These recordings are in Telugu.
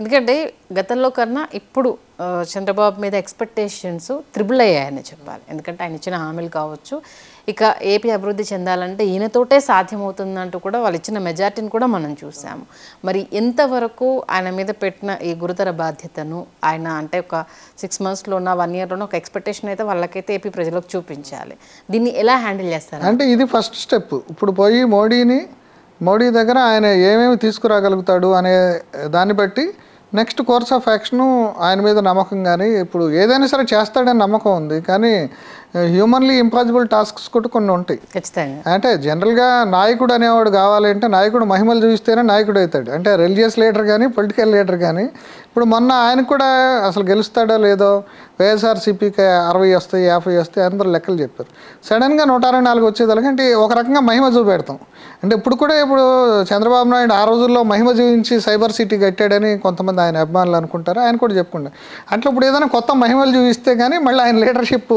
ఎందుకంటే గతంలో కన్నా ఇప్పుడు చంద్రబాబు మీద ఎక్స్పెక్టేషన్స్ త్రిబుల్ అయ్యాయని చెప్పాలి. ఎందుకంటే ఆయన ఇచ్చిన హామీలు కావచ్చు ఇక ఏపీ అభివృద్ధి చెందాలంటే ఈయనతోటే సాధ్యమవుతుందంటూ కూడా వాళ్ళు ఇచ్చిన మెజార్టీని కూడా మనం చూసాము. మరి ఎంతవరకు ఆయన మీద పెట్టిన ఈ గురుతర బాధ్యతను ఆయన అంటే ఒక సిక్స్ మంత్స్లోన వన్ ఇయర్లోనో ఒక ఎక్స్పెక్టేషన్ అయితే వాళ్ళకైతే ఏపీ ప్రజలకు చూపించాలి. దీన్ని ఎలా హ్యాండిల్ చేస్తారు? అంటే ఇది ఫస్ట్ స్టెప్ ఇప్పుడు పోయి మోడీని మోడీ దగ్గర ఆయన ఏమేమి తీసుకురాగలుగుతాడు అనే దాన్ని బట్టి నెక్స్ట్ కోర్స్ ఆఫ్ యాక్షను ఆయన మీద నమ్మకం కానీ ఇప్పుడు ఏదైనా సరే చేస్తాడని నమ్మకం ఉంది. కానీ హ్యూమన్లీ ఇంపాసిబుల్ టాస్క్స్ కూడా కొన్ని ఉంటాయి. అంటే జనరల్గా నాయకుడు అనేవాడు కావాలంటే నాయకుడు మహిమలు చూపిస్తేనే నాయకుడు అవుతాడు. అంటే రిలీజియస్ లీడర్ కానీ పొలిటికల్ లీడర్ కానీ ఇప్పుడు మొన్న ఆయన కూడా అసలు గెలుస్తాడో లేదో వైఎస్ఆర్సీపీకి అరవై వస్తాయి యాభై వస్తాయి అందరూ లెక్కలు చెప్పారు. సడన్గా నూట అరవై నాలుగు వచ్చేదానికి అంటే ఒక రకంగా మహిమ చూపెడతాం. అంటే ఇప్పుడు కూడా ఇప్పుడు చంద్రబాబు నాయుడు ఆ రోజుల్లో మహిమ చూపించి సైబర్ సిటీ కట్టాడని కొంతమంది ఆయన అభిమానులు అనుకుంటారు. ఆయన కూడా చెప్పుకుంటారు. అట్లా ఇప్పుడు ఏదైనా కొత్త మహిమలు చూపిస్తే కానీ మళ్ళీ ఆయన లీడర్షిప్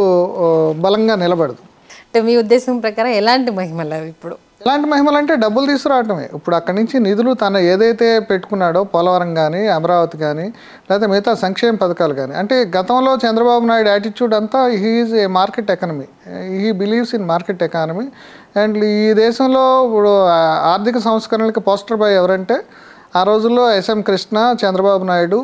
బలంగా నిలబడదు. అంటే మీ ఉద్దేశం ప్రకారం ఎలాంటి మహిమలు అవి ఇప్పుడు? ఎలాంటి మహిమలు అంటే డబ్బులు తీసుకురావటమే. ఇప్పుడు అక్కడి నుంచి నిధులు తను ఏదైతే పెట్టుకున్నాడో పోలవరం కానీ అమరావతి కానీ లేదా మిగతా సంక్షేమ పథకాలు కానీ అంటే గతంలో చంద్రబాబు నాయుడు యాటిట్యూడ్ అంతా he is a market economy he believes in market economy and ఈ దేశంలో ఇప్పుడు ఆర్థిక సంస్కరణలకు పోస్టర్ బాయ్ ఎవరంటే ఆ రోజుల్లో ఎస్ఎం కృష్ణ చంద్రబాబు నాయుడు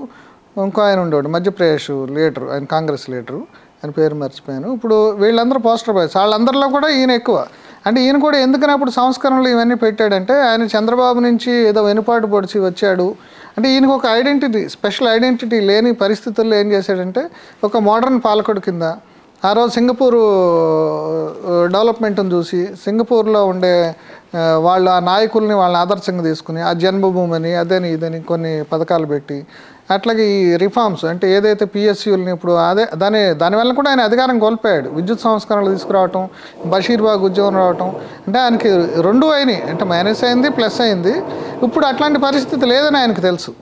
ఇంకో ఆయన ఉండేవాడు మధ్యప్రదేశ్ లీడరు ఆయన కాంగ్రెస్ లీడరు. ఆయన పేరు మర్చిపోయాను. ఇప్పుడు వీళ్ళందరూ పోస్టర్ బాయ్స్. వాళ్ళందరిలో కూడా ఈయన ఎక్కువ. అంటే ఈయన కూడా ఎందుకని అప్పుడు సంస్కరణలు ఇవన్నీ పెట్టాడంటే ఆయన చంద్రబాబు నుంచి ఏదో వెనుపాటు పొడిచి వచ్చాడు. అంటే ఈయనకు ఒక ఐడెంటిటీ స్పెషల్ ఐడెంటిటీ లేని పరిస్థితుల్లో ఏం చేశాడంటే ఒక మోడర్న్ పాలకుడు కింద ఆ రోజు సింగపూరు డెవలప్మెంట్ని చూసి సింగపూర్లో ఉండే వాళ్ళ ఆ నాయకుల్ని వాళ్ళని ఆదర్శంగా తీసుకుని ఆ జన్మభూమి అని అదని ఇదని కొన్ని పథకాలు పెట్టి అట్లాగే ఈ రిఫార్మ్స్ అంటే ఏదైతే పిఎస్యూలని ఇప్పుడు అదే దాని దానివల్ల కూడా ఆయన అధికారం కోల్పోయాడు. విద్యుత్ సంస్కరణలు తీసుకురావటం బషీర్బాగ్ ఉద్యోగం రావటం అంటే ఆయనకి రెండు అయినాయి. అంటే మైనస్ అయింది ప్లస్ అయింది. ఇప్పుడు అట్లాంటి పరిస్థితి లేదని ఆయనకు తెలుసు.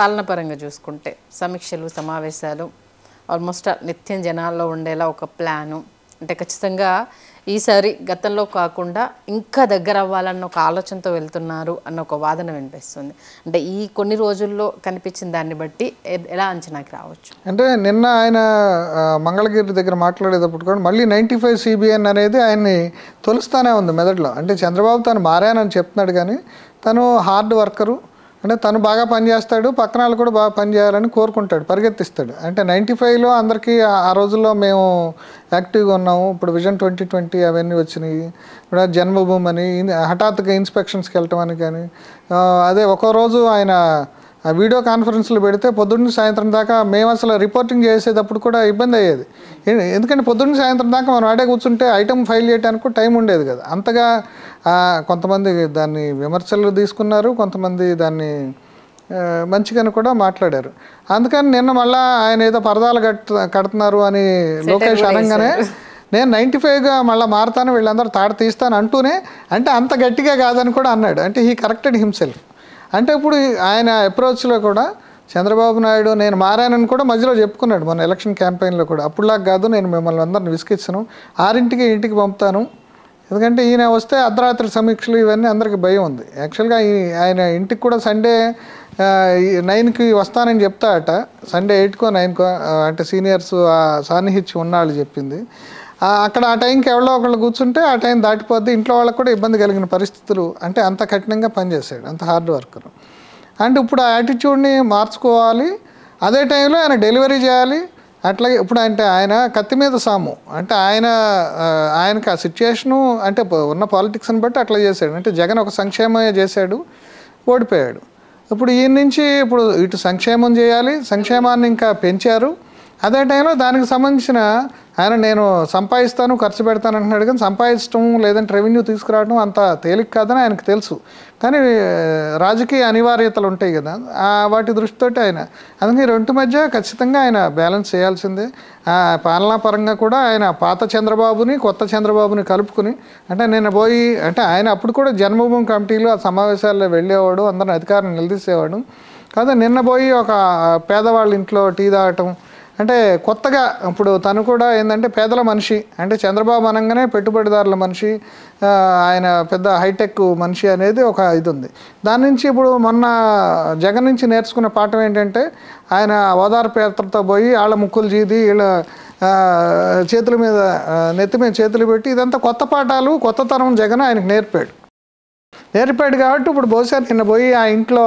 పాలన పరంగా చూసుకుంటే సమీక్షలు సమావేశాలు ఆల్మోస్ట్ నిత్యం జనాల్లో ఉండేలా ఒక ప్లాను. అంటే ఖచ్చితంగా ఈసారి గతంలో కాకుండా ఇంకా దగ్గర అవ్వాలన్న ఒక ఆలోచనతో వెళ్తున్నారు అన్న ఒక వాదన వినిపిస్తుంది. అంటే ఈ కొన్ని రోజుల్లో కనిపించిన దాన్ని బట్టి ఎలా అంచనాకి రావచ్చు? అంటే నిన్న ఆయన మంగళగిరి దగ్గర మాట్లాడేటప్పుడు కూడా మళ్ళీ నైంటీ ఫైవ్ సిబిఎన్ అనేది ఆయన్ని తొలుస్తానే ఉంది మెదడులో. అంటే చంద్రబాబు తను మారానని చెప్తున్నాడు కానీ తను హార్డ్ వర్కరు అంటే తను బాగా పనిచేస్తాడు పక్కన వాళ్ళు కూడా బాగా పనిచేయాలని కోరుకుంటాడు పరిగెత్తిస్తాడు. అంటే నైంటీ ఫైవ్లో అందరికీ ఆ- ఆ రోజుల్లో మేము యాక్టివ్గా ఉన్నాము. ఇప్పుడు విజన్ ట్వంటీ ట్వంటీ అవన్నీ వచ్చినాయి. ఇప్పుడు జన్మభూమి అని హఠాత్తుగా ఇన్స్పెక్షన్స్కి వెళ్ళటం అని కానీ అదే ఒక రోజు ఆయన ఆ వీడియో కాన్ఫరెన్స్లు పెడితే పొద్దున్న సాయంత్రం దాకా మేము అసలు రిపోర్టింగ్ చేసేటప్పుడు కూడా ఇబ్బంది అయ్యేది. ఎందుకంటే పొద్దున్న సాయంత్రం దాకా మనం ఆడే కూర్చుంటే ఐటమ్ ఫైల్ చేయడానికి టైం ఉండేది కదా. అంతగా కొంతమంది దాన్ని విమర్శలు తీసుకున్నారు కొంతమంది దాన్ని మంచిగానే కూడా మాట్లాడారు. అందుకని నిన్న మళ్ళా ఆయన ఏదో పరదాలు కట్ కడుతున్నారు అని లోకేష్ అనగానే నేను నైంటీ ఫైవ్గా మళ్ళీ మారుతాను వీళ్ళందరూ తాడ తీస్తాను అంటూనే అంటే అంత గట్టిగా కాదని కూడా అన్నాడు. అంటే హీ కరెక్టెడ్ హిమ్సెల్ఫ్ అంటే ఇప్పుడు ఆయన అప్రోచ్లో కూడా చంద్రబాబు నాయుడు నేను మారానని కూడా మధ్యలో చెప్పుకున్నాడు మన ఎలక్షన్ క్యాంపెయిన్లో కూడా. అప్పుడులాగా కాదు నేను మిమ్మల్ని అందరిని విసికిచ్చాను ఆరింటికి ఇంటికి పంపుతాను. ఎందుకంటే ఈయన వస్తే అర్ధరాత్రి సమీక్షలు ఇవన్నీ అందరికీ భయం ఉంది. యాక్చువల్గా ఈ- ఆయన ఇంటికి కూడా సండే నైన్కి వస్తానని చెప్తాట సండే ఎయిట్కో నైన్కో అంటే సీనియర్స్ సాన్నిహిత్యం ఉన్నాళ్ళు చెప్పింది. అక్కడ ఆ టైంకి ఎవరో ఒకళ్ళు కూర్చుంటే ఆ టైం దాటిపోద్ది. ఇంట్లో వాళ్ళకి కూడా ఇబ్బంది కలిగిన పరిస్థితులు అంటే అంత కఠినంగా పనిచేశాడు అంత హార్డ్ వర్కర్. అంటే ఇప్పుడు ఆ యాటిట్యూడ్ని మార్చుకోవాలి. అదే టైంలో ఆయన డెలివరీ చేయాలి. అట్లాగే ఇప్పుడు అంటే ఆయన కత్తి మీద సాము. అంటే ఆయన ఆయనకి ఆ సిచ్యుయేషను అంటే ఉన్న పాలిటిక్స్ని బట్టి అట్లా చేశాడు. అంటే జగన్ ఒక సంక్షేమమే చేశాడు ఓడిపోయాడు. ఇప్పుడు ఈయన నుంచి ఇప్పుడు ఇటు సంక్షేమం చేయాలి సంక్షేమాన్ని ఇంకా పెంచారు. అదే టైంలో దానికి సంబంధించిన ఆయన నేను సంపాదిస్తాను ఖర్చు పెడతాను అంటున్నాడు కానీ సంపాదించడం లేదంటే రెవెన్యూ తీసుకురావడం అంత తేలిక కాదని ఆయనకు తెలుసు. కానీ రాజకీయ అనివార్యతలు ఉంటాయి కదా ఆ వాటి దృష్టితోటి ఆయన. అందుకే ఈ రెండు మధ్య ఖచ్చితంగా ఆయన బ్యాలెన్స్ చేయాల్సిందే. ఆ, పాలనా పరంగా కూడా ఆయన పాత చంద్రబాబుని కొత్త చంద్రబాబుని కలుపుకుని అంటే నేను పోయి అంటే ఆయన అప్పుడు కూడా జన్మభూమి కమిటీలో ఆ సమావేశాల్లో వెళ్ళేవాడు అందరిని అధికారం నిలదీసేవాడు. కాదు నిన్న పోయి ఒక పేదవాళ్ళ ఇంట్లో టీ తాగటం అంటే కొత్తగా ఇప్పుడు తను కూడా ఏంటంటే పేదల మనిషి. అంటే చంద్రబాబు అనగానే పెట్టుబడిదారుల మనిషి ఆయన పెద్ద హైటెక్ మనిషి అనేది ఒక ఇది ఉంది దాని నుంచి ఇప్పుడు మొన్న జగన్ నుంచి నేర్చుకున్న పాఠం ఏంటంటే ఆయన ఓదార్పు యాత్రతో పోయి వాళ్ళ ముక్కులు చీది వీళ్ళ చేతుల మీద నెత్తి మీద చేతులు పెట్టి ఇదంతా కొత్త పాఠాలు కొత్త తరం జగన్ ఆయనకు నేర్పాడు. నేర్పాడు కాబట్టి ఇప్పుడు బహుశా నిన్న పోయి ఆ ఇంట్లో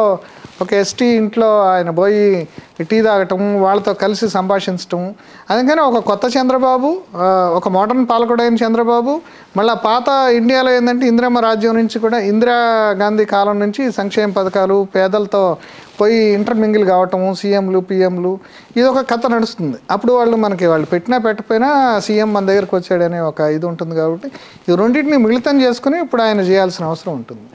ఒక ఎస్టీ ఇంట్లో ఆయన పోయి టీ తాగటం వాళ్ళతో కలిసి సంభాషించటం. అందుకని ఒక కొత్త చంద్రబాబు ఒక మోడర్న్ పాలకుడైన చంద్రబాబు మళ్ళీ పాత ఇండియాలో ఏంటంటే ఇందిరమ్మ రాజ్యం నుంచి కూడా ఇందిరా గాంధీ కాలం నుంచి సంక్షేమ పథకాలు పేదలతో పోయి ఇంటర్మింగిల్ కావటము సీఎంలు పిఎంలు ఇది ఒక కథ నడుస్తుంది. అప్పుడు వాళ్ళు మనకి వాళ్ళు పెట్టినా పెట్టకపోయినా సీఎం మన దగ్గరకు వచ్చాడనే ఒక ఇది ఉంటుంది కాబట్టి ఈ రెండింటిని మిళితం చేసుకుని ఇప్పుడు ఆయన చేయాల్సిన అవసరం ఉంటుంది.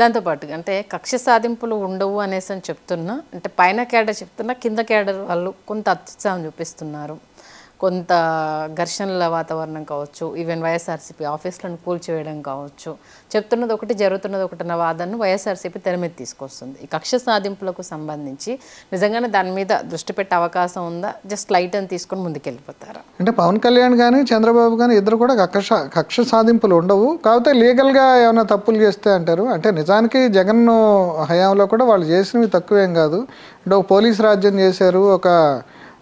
దాంతోపాటు అంటే కక్ష సాధింపులు ఉండవు అనేసి అని చెప్తున్నా. అంటే పైన క్యాడర్ చెప్తున్నా కింద క్యాడర్ వాళ్ళు కొంత అత్యుత్సాహం చూపిస్తున్నారు. కొంత ఘర్షణల వాతావరణం కావచ్చు ఈవెన్ వైఎస్ఆర్సీపీ ఆఫీసులను కూల్చివేయడం కావచ్చు. చెప్తున్నది ఒకటి జరుగుతున్నది ఒకటి అన్న వాదనను వైఎస్ఆర్సీపీ తెర మీద తీసుకొస్తుంది. ఈ కక్ష సాధింపులకు సంబంధించి నిజంగానే దాని మీద దృష్టి పెట్టే అవకాశం ఉందా? జస్ట్ లైట్ అని తీసుకొని ముందుకెళ్ళిపోతారా? అంటే పవన్ కళ్యాణ్ కానీ చంద్రబాబు కానీ ఇద్దరు కూడా కక్ష కక్ష సాధింపులు ఉండవు. కాకపోతే లీగల్గా ఏమైనా తప్పులు చేస్తే అంటారు. అంటే నిజానికి జగన్ హయాంలో కూడా వాళ్ళు చేసినవి తక్కువేం కాదు. అంటే ఒక పోలీస్ రాజ్యం చేశారు ఒక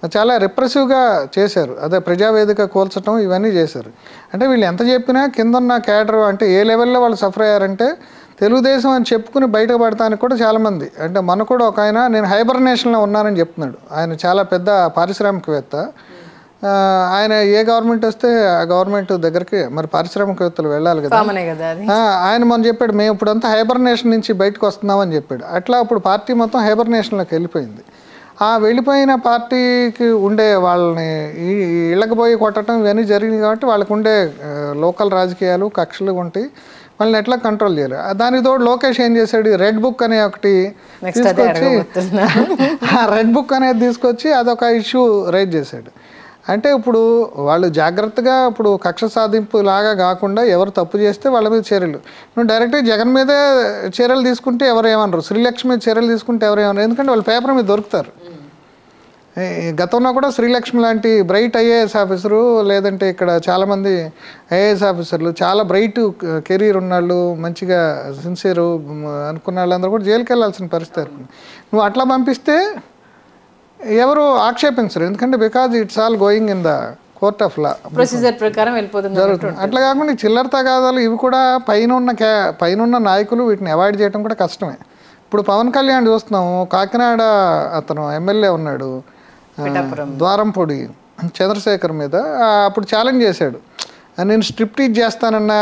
చాలా రిప్రెసివ్గా చేశారు. అదే ప్రజావేదిక కూల్చడం ఇవన్నీ చేశారు. అంటే వీళ్ళు ఎంత చెప్పినా కింద ఉన్న క్యాడర్ అంటే ఏ లెవెల్లో వాళ్ళు సఫర్ అయ్యారంటే తెలుగుదేశం అని చెప్పుకుని బయటపడటానికి కూడా చాలామంది అంటే మన కూడా ఒక ఆయన నేను హైబర్నేషన్లో ఉన్నానని చెప్తున్నాడు. ఆయన చాలా పెద్ద పారిశ్రామికవేత్త. ఆయన ఏ గవర్నమెంట్ వస్తే ఆ గవర్నమెంట్ దగ్గరికి మరి పారిశ్రామికవేత్తలు వెళ్ళాలి కదా. ఆయన మొన్న చెప్పాడు మేము ఇప్పుడంతా హైబర్నేషన్ నుంచి బయటకు వస్తున్నామని చెప్పాడు. అట్లా ఇప్పుడు పార్టీ మొత్తం హైబర్నేషన్లోకి వెళ్ళిపోయింది. ఆ వెళ్ళిపోయిన పార్టీకి ఉండే వాళ్ళని ఇళ్ళకి పోయి కొట్టడం ఇవన్నీ జరిగినాయి కాబట్టి వాళ్ళకు ఉండే లోకల్ రాజకీయాలు కక్షలు ఉంటాయి వాళ్ళని ఎట్లా కంట్రోల్ చేయాలి? దానికి తోడు లోకేష్ ఏం చేశాడు? రెడ్ బుక్ అనే ఒకటి తీసుకొచ్చి ఆ రెడ్ బుక్ అనేది తీసుకొచ్చి అదొక ఇష్యూ రైజ్ చేశాడు. అంటే ఇప్పుడు వాళ్ళు జాగ్రత్తగా ఇప్పుడు కక్ష సాధింపు లాగా కాకుండా ఎవరు తప్పు చేస్తే వాళ్ళ మీద చర్యలు. నువ్వు డైరెక్ట్గా జగన్ మీదే చర్యలు తీసుకుంటే ఎవరు ఏమనరు? శ్రీలక్ష్మి మీద చర్యలు తీసుకుంటే ఎవరు ఏమన్నారు ఎందుకంటే వాళ్ళు పేపర్ మీద దొరుకుతారు. గతంలో కూడా శ్రీలక్ష్మి లాంటి బ్రైట్ ఐఏఎస్ ఆఫీసరు లేదంటే ఇక్కడ చాలామంది ఐఏఎస్ ఆఫీసర్లు చాలా బ్రైట్ కెరీర్ ఉన్నాళ్ళు మంచిగా సిన్సియరు అనుకున్న వాళ్ళందరూ కూడా జైలుకి వెళ్ళాల్సిన పరిస్థితి. నువ్వు అట్లా పంపిస్తే ఎవరు ఆక్షేపించరు. ఎందుకంటే because it's all going in the court of law procedure ప్రకారం వెళ్ళిపోతుంది జరుగుతుంది. అట్లా కాకుండా చిల్లర తగాదాలు ఇవి కూడా పైన ఉన్న క్యా పైన ఉన్న నాయకులు వీటిని అవాయిడ్ చేయడం కూడా కష్టమే. ఇప్పుడు పవన్ కళ్యాణ్ చూస్తున్నాము కాకినాడ అతను ఎమ్మెల్యే ఉన్నాడు. ద్వారంపొడి చంద్రశేఖర్ మీద అప్పుడు ఛాలెంజ్ చేశాడు. నేను స్ట్రిప్టీజ్ చేస్తానన్న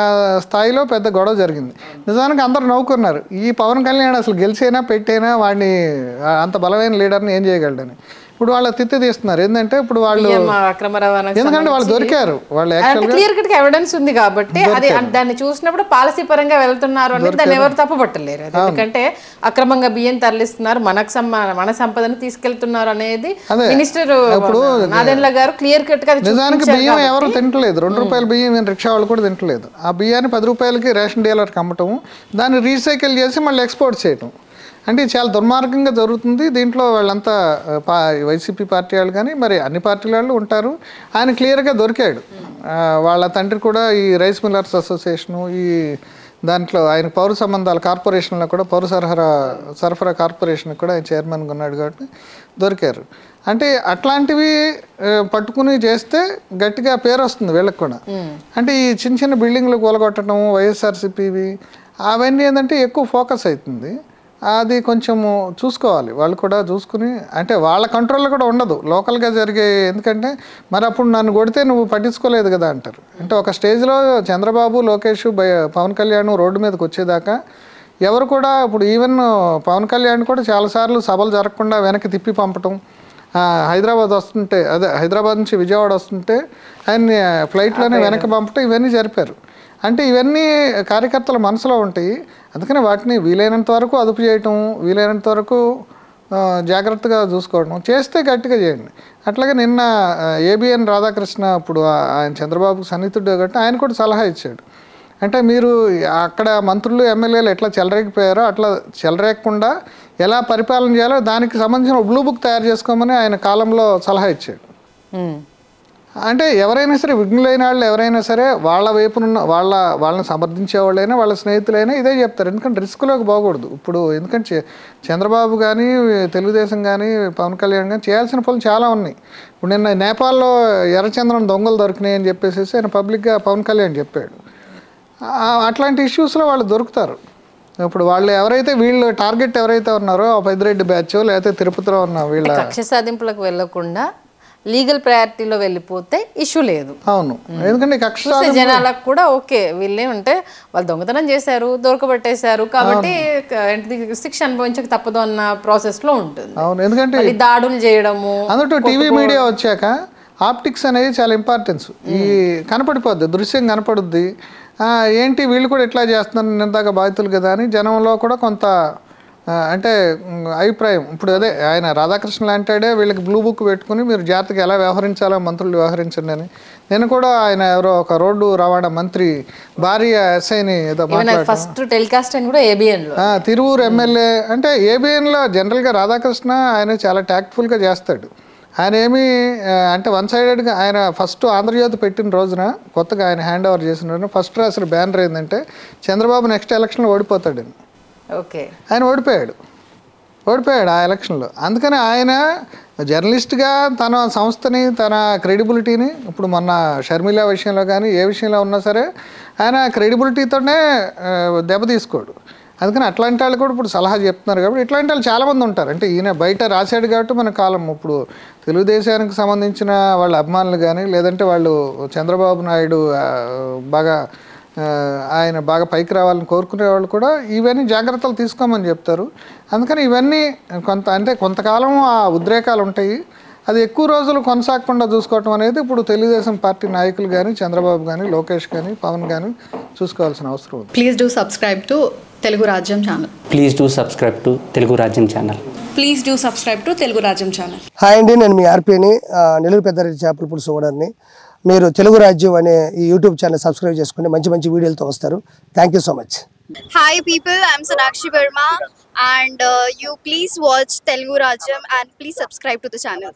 స్థాయిలో పెద్ద గొడవ జరిగింది. నిజానికి అందరూ నవ్వుకున్నారు. ఈ పవన్ కళ్యాణ్ అసలు గెలిచైనా పెట్టైనా వాడిని అంత బలమైన లీడర్ని ఏం చేయగలడని. ఇప్పుడు వాళ్ళ తిత్తి తీస్తున్నారు. ఏంటంటే ఇప్పుడు వాళ్ళు ఎందుకంటే వాళ్ళు దొరికారు. వాళ్ళు క్లియర్ కట్ ఎవిడెన్స్ ఉంది కాబట్టి అది దాన్ని చూసినప్పుడు పాలసీ పరంగా వెళ్తున్నారు అనేది దాన్ని ఎవరు తప్పబట్టలేరు ఎందుకంటే అక్రమంగా బియ్యం తరలిస్తున్నారు మనకు మన సంపదను తీసుకెళ్తున్నారు అనేది. మినిస్టర్ నాదెండ్ల గారు క్లియర్ కట్గా నిజానికి బియ్యం ఎవరు తింటలేదు. రెండు రూపాయల బియ్యం రిక్షా వాళ్ళు కూడా తింటలేదు. ఆ బియ్యాన్ని పది రూపాయలకి రేషన్ డీలర్కి అమ్మటం దాన్ని రీసైకిల్ చేసి మళ్ళీ ఎక్స్పోర్ట్ చేయటం. అంటే చాలా దుర్మార్గంగా జరుగుతుంది. దీంట్లో వాళ్ళంతా పా వైసీపీ పార్టీ వాళ్ళు కానీ మరి అన్ని పార్టీల వాళ్ళు ఉంటారు. ఆయన క్లియర్గా దొరికాడు. వాళ్ళ తండ్రి కూడా ఈ రైస్ మిల్లర్స్ అసోసియేషను ఈ దాంట్లో ఆయన పౌర సంబంధాల కార్పొరేషన్లో కూడా పౌర సరఫరా సరఫరా కార్పొరేషన్ కూడా ఆయన చైర్మన్గా ఉన్నాడు కాబట్టి దొరికారు. అంటే అట్లాంటివి పట్టుకుని చేస్తే గట్టిగా పేరు వస్తుంది వీళ్ళకి కూడా. అంటే ఈ చిన్న చిన్న బిల్డింగ్లు కూలగొట్టడం వైఎస్ఆర్సీపీవి అవన్నీ ఏంటంటే ఎక్కువ ఫోకస్ అవుతుంది. అది కొంచెము చూసుకోవాలి. వాళ్ళు కూడా చూసుకుని అంటే వాళ్ళ కంట్రోల్లో కూడా ఉండదు. లోకల్గా జరిగే ఎందుకంటే మరి అప్పుడు నన్ను కొడితే నువ్వు పట్టించుకోలేదు కదా అంటారు. అంటే ఒక స్టేజ్లో చంద్రబాబు లోకేష్ పవన్ కళ్యాణ్ రోడ్డు మీదకి వచ్చేదాకా ఎవరు కూడా ఇప్పుడు ఈవెన్ పవన్ కళ్యాణ్ కూడా చాలాసార్లు సభలు జరగకుండా వెనక్కి తిప్పి పంపటం హైదరాబాద్ వస్తుంటే అదే హైదరాబాద్ నుంచి విజయవాడ వస్తుంటే ఆయన్ని ఫ్లైట్లోనే వెనక్కి పంపటం ఇవన్నీ జరిపారు. అంటే ఇవన్నీ కార్యకర్తల మనసులో ఉంటాయి అందుకని వాటిని వీలైనంత వరకు అదుపు చేయటం వీలైనంత వరకు జాగ్రత్తగా చూసుకోవడం చేస్తే గట్టిగా చేయండి. అట్లాగే నిన్న ఏబిఎన్ రాధాకృష్ణ ఇప్పుడు ఆయన చంద్రబాబుకు సన్నిహితుడు కాబట్టి ఆయన కూడా సలహా ఇచ్చాడు. అంటే మీరు అక్కడ మంత్రులు ఎమ్మెల్యేలు ఎట్లా చెలరేగిపోయారో అట్లా చెలరేగకుండా ఎలా పరిపాలన చేయాలో దానికి సంబంధించిన బ్లూ బుక్ తయారు చేసుకోమని ఆయన కాలంలో సలహా ఇచ్చాడు. అంటే ఎవరైనా సరే విఘ్నులైన వాళ్ళు ఎవరైనా సరే వాళ్ళ వైపునున్న వాళ్ళ వాళ్ళని సమర్థించే వాళ్ళైనా వాళ్ళ స్నేహితులైనా ఇదే చెప్తారు. ఎందుకంటే రిస్క్లోకి పోకూడదు. ఇప్పుడు ఎందుకంటే చంద్రబాబు కానీ తెలుగుదేశం కానీ పవన్ కళ్యాణ్ కానీ చేయాల్సిన పనులు చాలా ఉన్నాయి. ఇప్పుడు నిన్న నేపాల్లో ఎర్రచంద్రం దొంగలు దొరికినాయి అని చెప్పేసి ఆయన పబ్లిక్గా పవన్ కళ్యాణ్ చెప్పాడు. అట్లాంటి ఇష్యూస్లో వాళ్ళు దొరుకుతారు. ఇప్పుడు వాళ్ళు ఎవరైతే వీళ్ళు టార్గెట్ ఎవరైతే ఉన్నారో ఆ పెద్దిరెడ్డి బ్యాచ్ లేకపోతే తిరుపతిలో ఉన్న వీళ్ళ కక్ష సాధింపులకు వెళ్ళకుండా లీగల్ ప్రయారిటీలో వెళ్ళిపోతే ఇష్యూ లేదు. అవును. ఎందుకంటే కక్ష జనాలకు కూడా ఓకే వీళ్ళేమంటే వాళ్ళు దొంగతనం చేశారు దొరకబట్టేశారు కాబట్టి శిక్ష అనుభవించక తప్పదు అన్న ప్రాసెస్లో ఉంటుంది. అవును. ఎందుకంటే దాడులు చేయడము అందులో టీవీ మీడియా వచ్చాక ఆప్టిక్స్ అనేది చాలా ఇంపార్టెన్స్. ఈ కనపడిపోద్ది దృశ్యం కనపడుద్ది. ఏంటి వీళ్ళు కూడా ఇట్లా చేస్తున్నారు నిందాక బాధితులు కదా అని జనంలో కూడా కొంత అంటే అభిప్రాయం. ఇప్పుడు అదే ఆయన రాధాకృష్ణ లాంటాడే వీళ్ళకి బ్లూ బుక్ పెట్టుకుని మీరు జాగ్రత్తగా ఎలా వ్యవహరించాలో మంత్రులు వ్యవహరించండి అని. నేను కూడా ఆయన ఎవరో ఒక రోడ్డు రవాణా మంత్రి భార్య ఎస్ఐని ఏదో ఫస్ట్ టెలికాస్ట్ కూడా తిరువూరు ఎమ్మెల్యే అంటే ఏబిఎన్లో జనరల్గా రాధాకృష్ణ ఆయన చాలా ట్యాక్ట్ఫుల్గా చేస్తాడు. ఆయన ఏమి అంటే వన్ సైడెడ్గా ఆయన ఫస్ట్ ఆంధ్రజ్యోతి పెట్టిన రోజున కొత్తగా ఆయన హ్యాండ్ ఓవర్ చేసిన రోజున ఫస్ట్ రాసిన బ్యానర్ ఏంటంటే చంద్రబాబు నెక్స్ట్ ఎలక్షన్లో ఓడిపోతాడని ఓకే. ఆయన ఓడిపోయాడు. ఓడిపోయాడు ఆ ఎలక్షన్లో అందుకని ఆయన జర్నలిస్ట్గా తన సంస్థని తన క్రెడిబిలిటీని ఇప్పుడు మొన్న షర్మిల విషయంలో కానీ ఏ విషయంలో ఉన్నా సరే ఆయన క్రెడిబిలిటీతోనే దెబ్బ తీసుకోడు. అందుకని అట్లాంటి వాళ్ళు కూడా ఇప్పుడు సలహా చెప్తున్నారు కాబట్టి ఇట్లాంటి వాళ్ళు చాలామంది ఉంటారు. అంటే ఈయన బయట రాశాడు కాబట్టి మన కాలం ఇప్పుడు తెలుగుదేశానికి సంబంధించిన వాళ్ళ అభిమానులు కానీ లేదంటే వాళ్ళు చంద్రబాబు నాయుడు బాగా ఆయన బాగా పైకి రావాలని కోరుకునే వాళ్ళు కూడా ఇవన్నీ జాగ్రత్తలు తీసుకోమని చెప్తారు. అందుకని ఇవన్నీ కొంత అంటే కొంతకాలం ఆ ఉద్రేకాలు ఉంటాయి. అది ఎక్కువ రోజులు కొనసాగకుండా చూసుకోవటం అనేది ఇప్పుడు తెలుగుదేశం పార్టీ నాయకులు కానీ చంద్రబాబు కానీ లోకేష్ కానీ పవన్ కానీ చూసుకోవాల్సిన అవసరం ఉంది. Please do subscribe to Telugu Rajyam channel. Please do subscribe to Telugu Rajyam channel please do subscribe to Telugu Rajyam channel hi అండి నేను మీ ఆర్పీని నెల్లూరు పెద్దారెడ్డి చేపల పులుసు ఓనర్ని. మీరు తెలుగు రాజ్యం అనే ఈ యూట్యూబ్ ఛానల్ సబ్స్క్రైబ్ చేసుకుని మంచి మంచి వీడియోలతో వస్తారు. Thank you so much people, I'm Sonakshi Verma. And uh, you please watch Telugu Rajam and please subscribe to the channel.